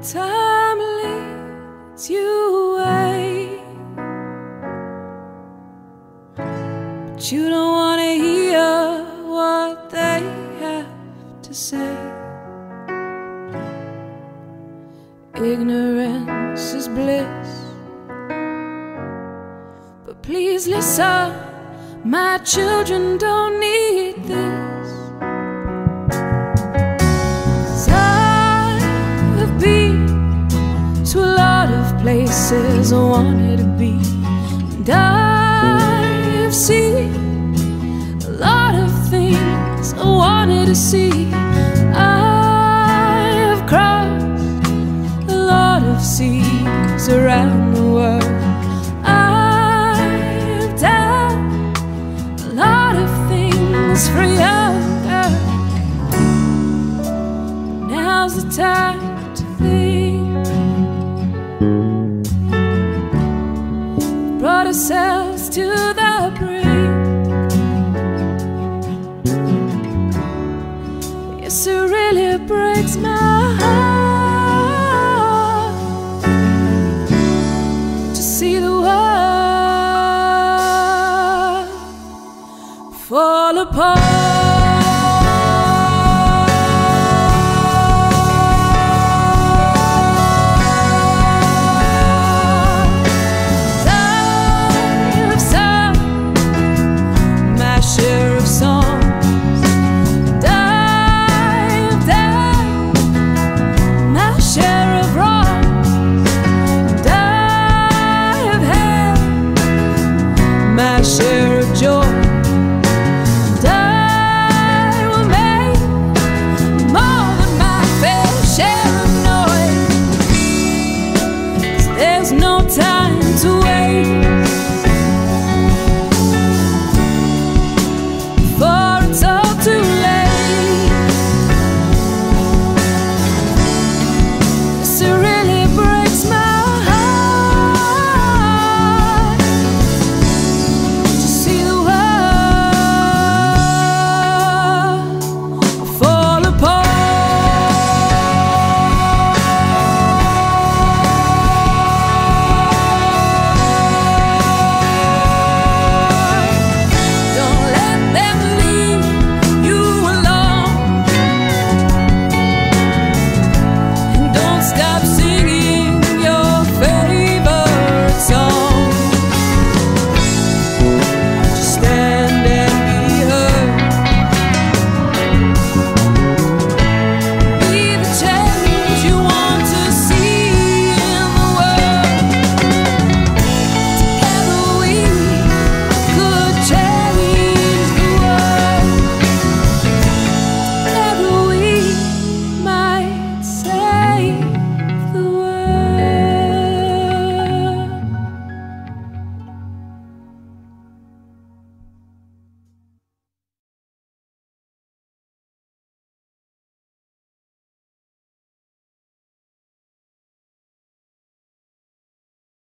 Time leads you away, but you don't want to hear what they have to say. Ignorance is bliss, but please listen, my children don't need this. Places I wanted to be, and I have seen a lot of things I wanted to see. I have crossed a lot of seas around the world. I have done a lot of things for younger. Now's the time ourselves to the brink. Yes, it really breaks my heart to see the world fall apart.